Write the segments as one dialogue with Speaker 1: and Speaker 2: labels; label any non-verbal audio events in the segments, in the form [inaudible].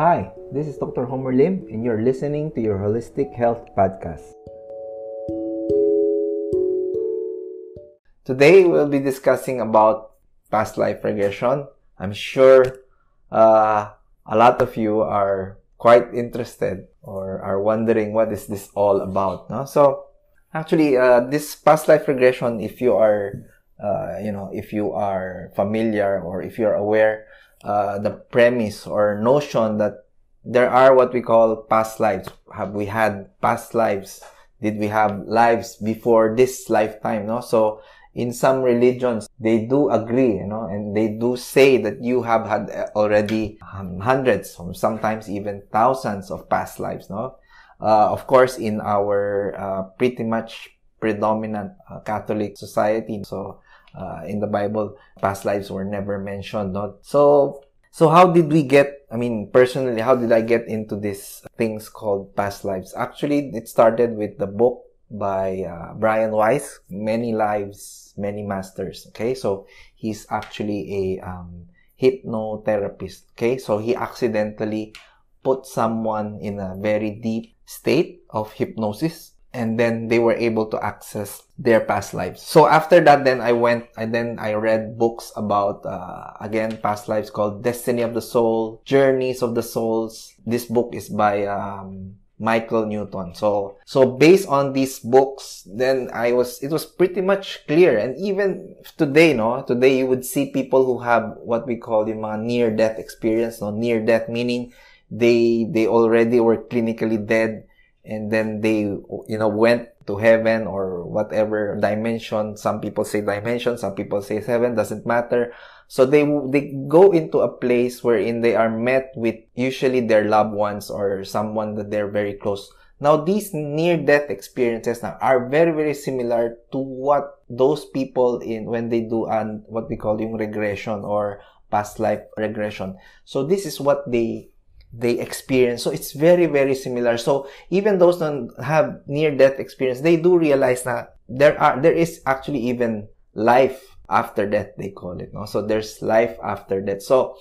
Speaker 1: Hi, this is Dr. Homer Lim, and you're listening to your Holistic Health Podcast. Today, we'll be discussing about past life regression. I'm sure uh, a lot of you are quite interested or are wondering what is this all about. No? So, actually, uh, this past life regression, if you are, uh, you know, if you are familiar or if you're aware, uh, the premise or notion that there are what we call past lives. Have we had past lives? Did we have lives before this lifetime? No, so in some religions they do agree, you know, and they do say that you have had already um, hundreds, or sometimes even thousands of past lives. No, uh, of course, in our uh, pretty much predominant uh, Catholic society, so uh, in the Bible, past lives were never mentioned. No? So, so how did we get, I mean, personally, how did I get into these things called past lives? Actually, it started with the book by uh, Brian Weiss, Many Lives, Many Masters. Okay, so he's actually a um, hypnotherapist. Okay, so he accidentally put someone in a very deep state of hypnosis and then they were able to access their past lives. So after that, then I went and then I read books about, uh, again, past lives called Destiny of the Soul, Journeys of the Souls. This book is by, um, Michael Newton. So, so based on these books, then I was, it was pretty much clear. And even today, no, today you would see people who have what we call the near death experience, no, near death meaning they, they already were clinically dead and then they you know went to heaven or whatever dimension. Some people say dimension some people say heaven doesn't matter. So they they go into a place wherein they are met with usually their loved ones or someone that they're very close. Now these near death experiences now are very very similar to what those people in when they do an what we call yung regression or past life regression. So this is what they they experience. So it's very, very similar. So even those that have near death experience, they do realize that there are, there is actually even life after death, they call it. No? So there's life after death. So,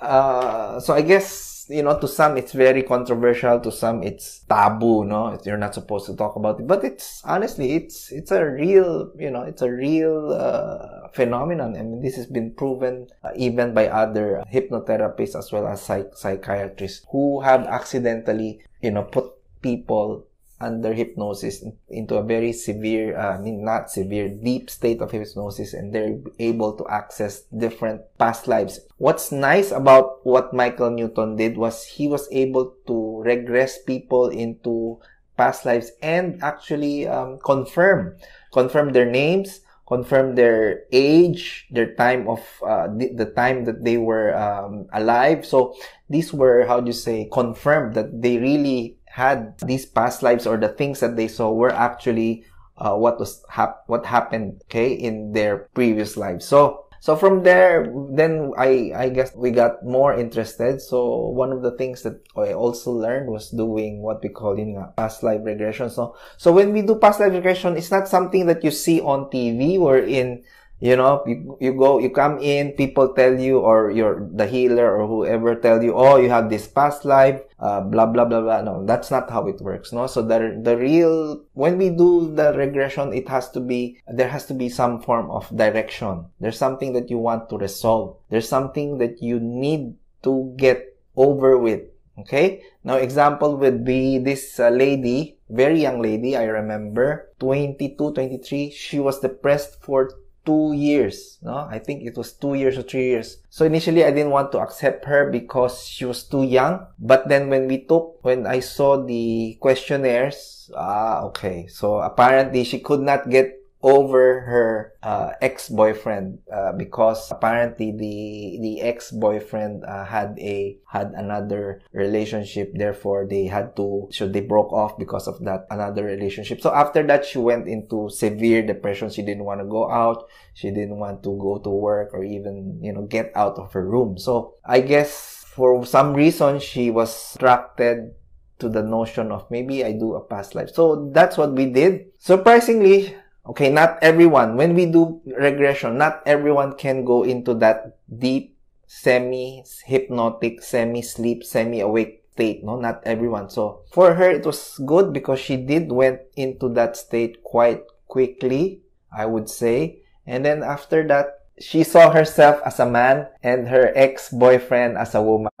Speaker 1: uh, so I guess you know, to some it's very controversial, to some it's taboo, no? You're not supposed to talk about it. But it's, honestly, it's, it's a real, you know, it's a real, uh, phenomenon. I mean, this has been proven uh, even by other hypnotherapists as well as psych- psychiatrists who have accidentally, you know, put people under hypnosis into a very severe, uh, I mean, not severe, deep state of hypnosis and they're able to access different past lives. What's nice about what Michael Newton did was he was able to regress people into past lives and actually um, confirm, confirm their names, confirm their age, their time of uh, the, the, time that they were um, alive. So these were how do you say confirmed that they really had these past lives or the things that they saw were actually uh, what was hap- what happened okay in their previous lives so so from there then i i guess we got more interested. So one of the things that i also learned was doing what we call in past life regression. So so when we do past life regression it's not something that you see on tv or in you know, you, you go, you come in, people tell you, or you're the healer or whoever tell you, oh, you have this past life, uh, blah, blah, blah, blah. No, that's not how it works, no? So the, the real, when we do the regression, it has to be, there has to be some form of direction. There's something that you want to resolve. There's something that you need to get over with. Okay? Now, example would be this uh, lady, very young lady, I remember, 22, 23. She was depressed for two years. No, I think it was two years or three years. So initially, I didn't want to accept her because she was too young. But then when we took, when I saw the questionnaires, ah, okay. So apparently, she could not get over her uh, ex-boyfriend uh, because apparently the the ex-boyfriend uh, had a had another relationship. Therefore they had to so they broke off because of that another relationship. So after that she went into severe depression. She didn't want to go out. She didn't want to go to work or even you know get out of her room. So i guess for some reason she was attracted to the notion of maybe I do a past life. So that's what we did. Surprisingly, Okay, not everyone. When we do regression, not everyone can go into that deep semi hypnotic, semi sleep, semi awake state, no? Not everyone. So for her, it was good because she did went into that state quite quickly, I would say. And then after that, she saw herself as a man and her ex-boyfriend as a woman.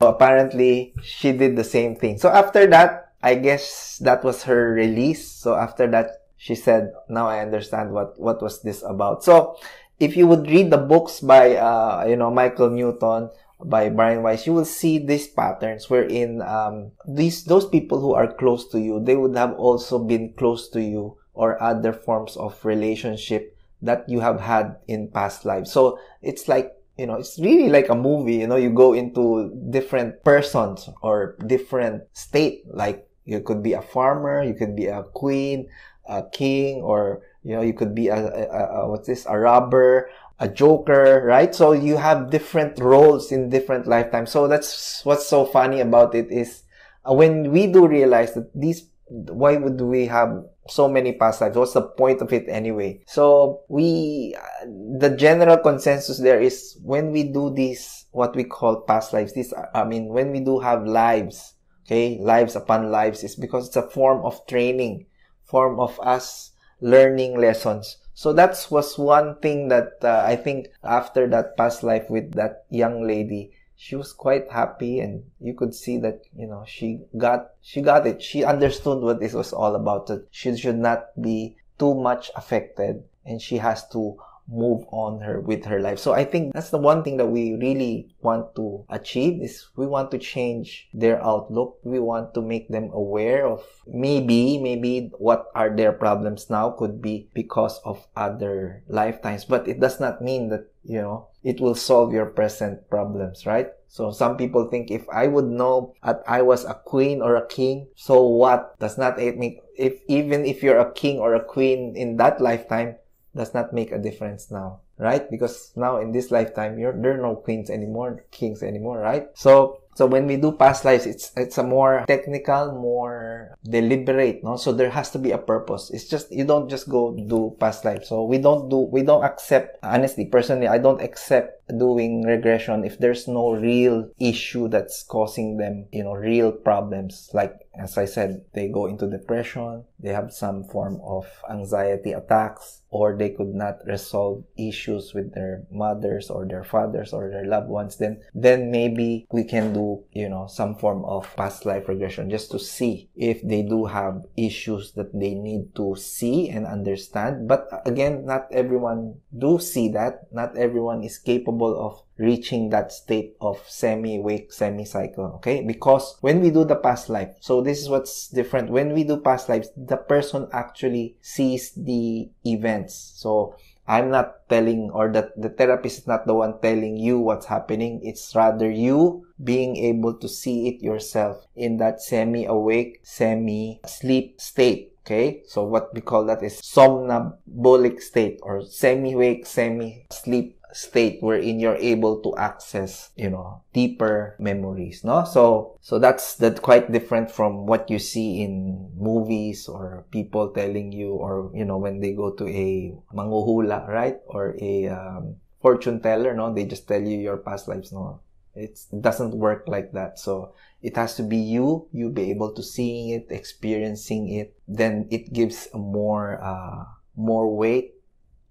Speaker 1: So apparently, she did the same thing. So after that, I guess that was her release. So after that, she said, now I understand what, what was this about. So if you would read the books by, uh, you know, Michael Newton, by Brian Weiss, you will see these patterns wherein um, these those people who are close to you, they would have also been close to you or other forms of relationship that you have had in past lives. So it's like you know, it's really like a movie. You know, you go into different persons or different state. Like you could be a farmer, you could be a queen, a king, or you know, you could be a, a, a what's this, a robber, a joker, right? So you have different roles in different lifetimes. So that's what's so funny about it is uh, when we do realize that these, why would we have so many past lives? What's the point of it anyway? So we, uh, the general consensus there is when we do these, what we call past lives, this, I mean, when we do have lives, okay, lives upon lives is because it's a form of training, form of us learning lessons. So that was one thing that uh, I think after that past life with that young lady, she was quite happy and you could see that, you know, she got, she got it. She understood what this was all about. That she should not be too much affected and she has to move on her with her life. So I think that's the one thing that we really want to achieve is we want to change their outlook. We want to make them aware of maybe, maybe what are their problems now could be because of other lifetimes. But it does not mean that, you know, it will solve your present problems, right? So some people think if I would know that I was a queen or a king, so what? Does not it if even if you're a king or a queen in that lifetime, does not make a difference now, right? Because now in this lifetime, there are no queens anymore, kings anymore, right? So, so when we do past lives, it's, it's a more technical, more deliberate, no? So there has to be a purpose. It's just, you don't just go do past lives. So we don't do, we don't accept, honestly, personally, I don't accept doing regression if there's no real issue that's causing them, you know, real problems. Like, as I said, they go into depression, they have some form of anxiety attacks, or they could not resolve issues with their mothers or their fathers or their loved ones, then, then maybe we can do, you know, some form of past life regression just to see if they do have issues that they need to see and understand. But uh, again, not everyone do see that. Not everyone is capable of reaching that state of semi-wake, semi-cycle, okay? Because when we do the past life, so this is what's different. When we do past lives, the person actually sees the events. So I'm not telling, or that the therapist is not the one telling you what's happening. It's rather you being able to see it yourself in that semi-awake, semi-sleep state. Okay, so what we call that is somnambulic state or semi-wake, semi-sleep state wherein you're able to access, you know, deeper memories, no? So, so that's, that quite different from what you see in movies or people telling you or, you know, when they go to a manghuhula, right? Or a um, fortune teller, no? They just tell you your past lives, no? It's, it doesn't work like that. So it has to be you, you be able to seeing it, experiencing it. Then it gives more, uh, more weight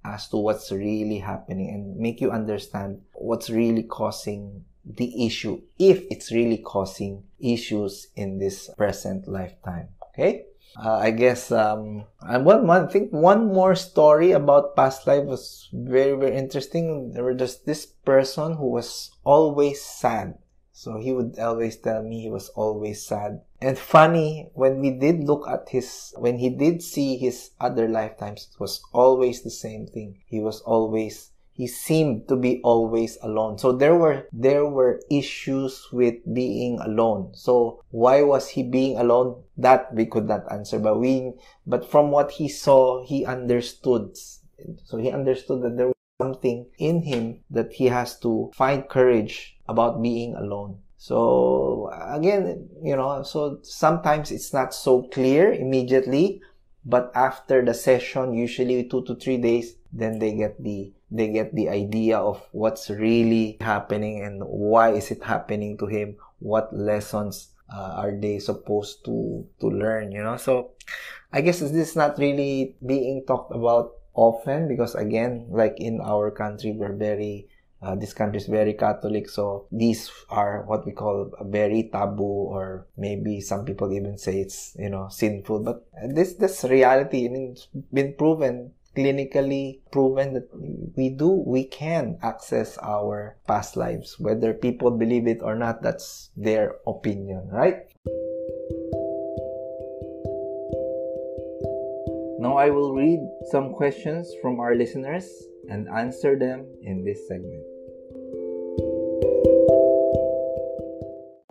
Speaker 1: as to what's really happening and make you understand what's really causing the issue if it's really causing issues in this present lifetime okay uh, i guess um and one, one I think one more story about past life was very very interesting there was just this person who was always sad so he would always tell me he was always sad. And funny, when we did look at his, when he did see his other lifetimes, it was always the same thing. He was always, he seemed to be always alone. So there were, there were issues with being alone. So why was he being alone? That we could not answer, but we, but from what he saw, he understood. So he understood that there was something in him that he has to find courage about being alone. So again, you know, so sometimes it's not so clear immediately, but after the session, usually two to three days, then they get the they get the idea of what's really happening and why is it happening to him? What lessons uh, are they supposed to to learn you know? So i guess this is not really being talked about often because again like in our country we're very uh, this country is very Catholic, so these are what we call very taboo, or maybe some people even say it's you know sinful. But this this reality, I mean, it's been proven clinically proven that we do we can access our past lives whether people believe it or not that's their opinion right? Now i will read some questions from our listeners and answer them in this segment.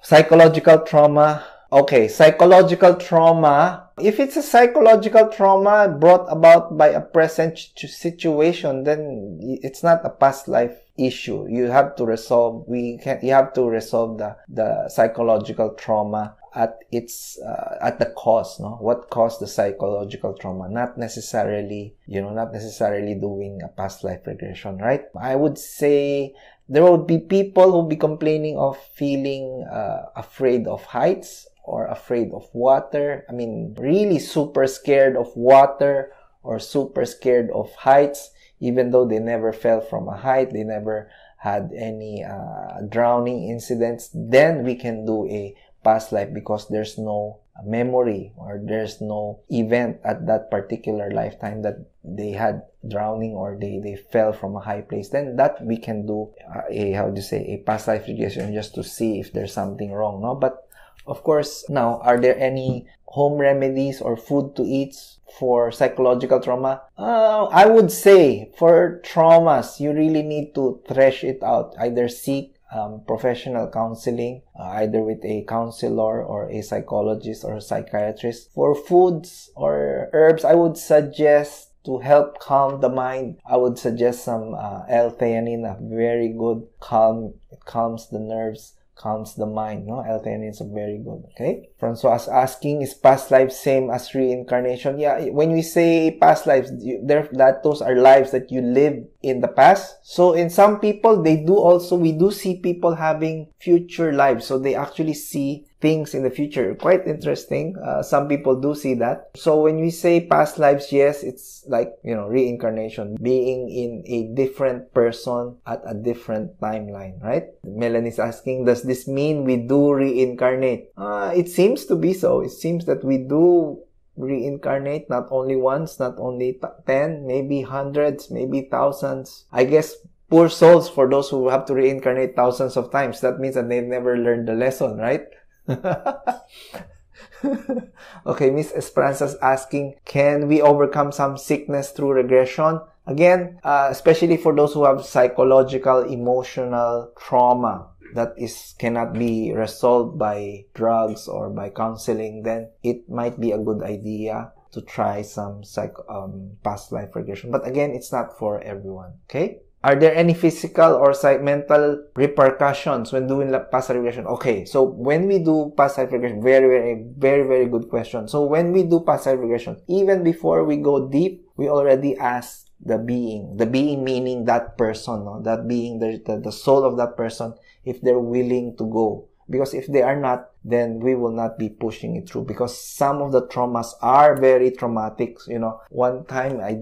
Speaker 1: Psychological trauma okay psychological trauma if it's a psychological trauma brought about by a present situation, then it's not a past life issue. You have to resolve. We can. You have to resolve the the psychological trauma at its uh, at the cause. No, what caused the psychological trauma? Not necessarily, you know, not necessarily doing a past life regression, right? I would say there will be people who will be complaining of feeling uh, afraid of heights or afraid of water. I mean, really super scared of water or super scared of heights, even though they never fell from a height, they never had any uh, drowning incidents, then we can do a past life because there's no memory or there's no event at that particular lifetime that they had drowning or they, they fell from a high place. Then that we can do a how do you say a past life regression just to see if there's something wrong no? But of course, now, are there any home remedies or food to eat for psychological trauma? Uh, I would say for traumas, you really need to thresh it out. Either seek um, professional counseling, uh, either with a counselor or a psychologist or a psychiatrist. For foods or herbs, I would suggest to help calm the mind, I would suggest some uh, L-theanine, a very good calm, it calms the nerves calms the mind. No, L-theanine is very good. Okay. Francois is asking, is past life same as reincarnation? Yeah, when we say past lives, there that those are lives that you live in the past. So in some people, they do also we do see people having future lives. So they actually see things in the future. Quite interesting. Uh, some people do see that. So when we say past lives, yes, it's like, you know, reincarnation, being in a different person at a different timeline, right? Melanie's asking, does this mean we do reincarnate? Uh, it seems to be so. It seems that we do reincarnate not only once, not only 10, maybe hundreds, maybe thousands. I guess poor souls for those who have to reincarnate thousands of times. That means that they've never learned the lesson, right? [laughs] okay, Miss Esperanza's asking, can we overcome some sickness through regression? Again, uh, especially for those who have psychological, emotional trauma that is cannot be resolved by drugs or by counseling, then it might be a good idea to try some psych um, past life regression. But again, it's not for everyone. Okay. Are there any physical or mental repercussions when doing past regression? Okay, so when we do past life regression, very, very, very, very good question. So when we do past life regression, even before we go deep, we already ask the being, the being meaning that person, no? that being the, the, the soul of that person, if they're willing to go. Because if they are not, then we will not be pushing it through because some of the traumas are very traumatic. You know, one time I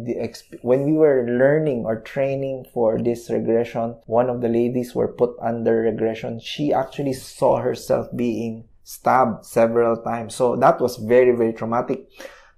Speaker 1: when we were learning or training for this regression, one of the ladies were put under regression. She actually saw herself being stabbed several times. So that was very, very traumatic.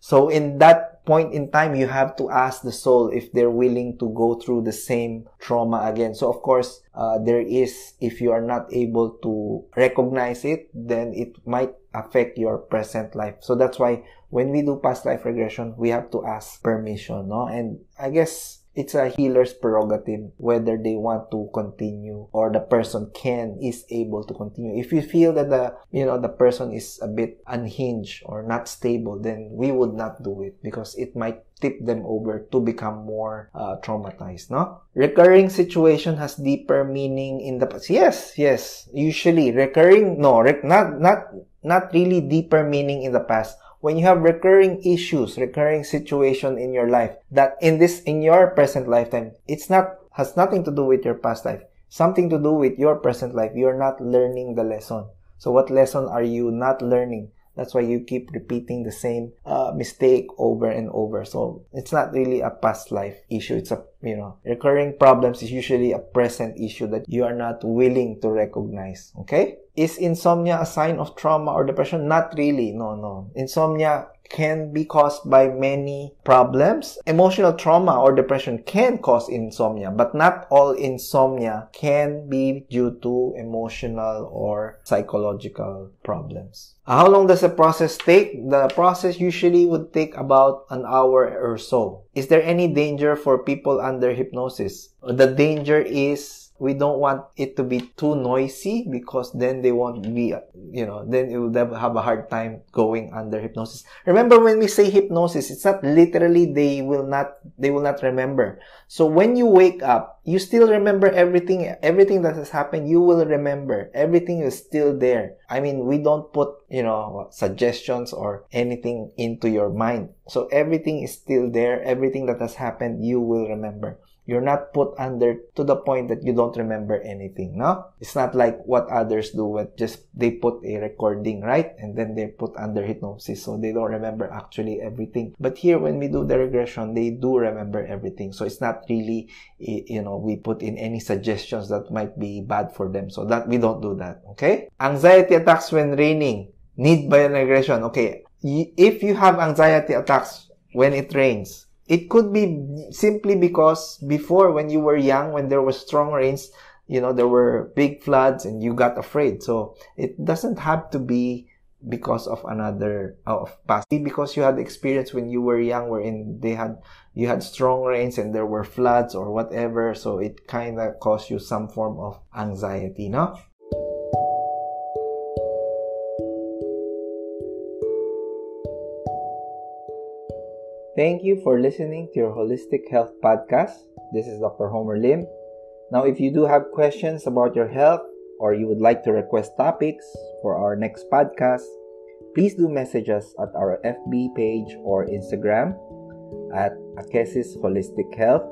Speaker 1: So in that point in time, you have to ask the soul if they're willing to go through the same trauma again. So of course, uh, there is, if you are not able to recognize it, then it might affect your present life. So that's why when we do past life regression, we have to ask permission, no? And I guess it's a healer's prerogative whether they want to continue or the person can is able to continue. If you feel that the you know the person is a bit unhinged or not stable then we would not do it because it might tip them over to become more uh, traumatized no? Recurring situation has deeper meaning in the past. Yes yes usually recurring no rec- not not not really deeper meaning in the past when you have recurring issues, recurring situation in your life that in this, in your present lifetime, it's not has nothing to do with your past life. Something to do with your present life. You're not learning the lesson. So what lesson are you not learning? That's why you keep repeating the same uh, mistake over and over. So it's not really a past life issue. It's a, you know, recurring problems is usually a present issue that you are not willing to recognize. Okay? Is insomnia a sign of trauma or depression? Not really. No, no. Insomnia can be caused by many problems. Emotional trauma or depression can cause insomnia, but not all insomnia can be due to emotional or psychological problems. How long does the process take? The process usually would take about an hour or so. Is there any danger for people under hypnosis? The danger is we don't want it to be too noisy because then they won't be, you know, then you will have a hard time going under hypnosis. Remember when we say hypnosis, it's not literally they will not, they will not remember. So when you wake up, you still remember everything, everything that has happened, you will remember. Everything is still there. I mean, we don't put, you know, suggestions or anything into your mind. So everything is still there. Everything that has happened, you will remember. You're not put under to the point that you don't remember anything, no? It's not like what others do with just they put a recording, right? And then they put under hypnosis so they don't remember actually everything. But here when we do the regression, they do remember everything. So it's not really you know, we put in any suggestions that might be bad for them. So that we don't do that, okay? Anxiety attacks when raining. Need by regression. Okay, if you have anxiety attacks when it rains, it could be simply because before when you were young, when there was strong rains, you know, there were big floods and you got afraid. So it doesn't have to be because of another uh, of past. Because you had experience when you were young wherein they had you had strong rains and there were floods or whatever. So it kind of caused you some form of anxiety no Thank you for listening to your Holistic Health Podcast. This is Dr. Homer Lim. Now, if you do have questions about your health or you would like to request topics for our next podcast, please do message us at our FB page or Instagram at Akesis Holistic Health,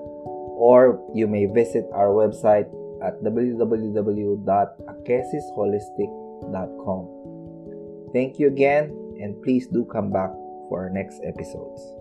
Speaker 1: or you may visit our website at www.akesisholistic.com. Thank you again, and please do come back for our next episodes.